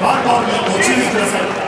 バッターにご注意ください。